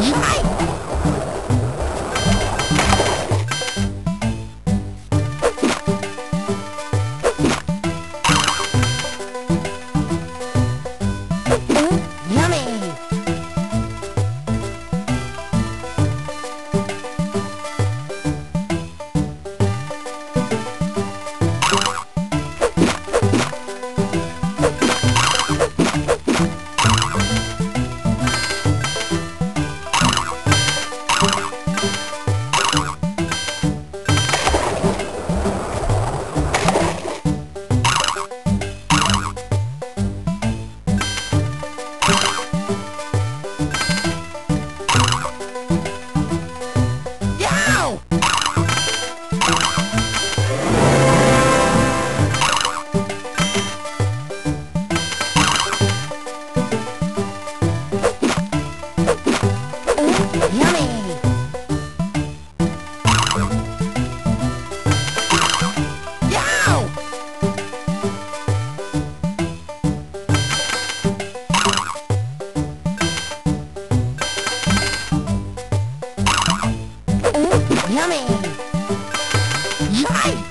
Yow! Yummy! Yay!